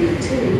ninety-two,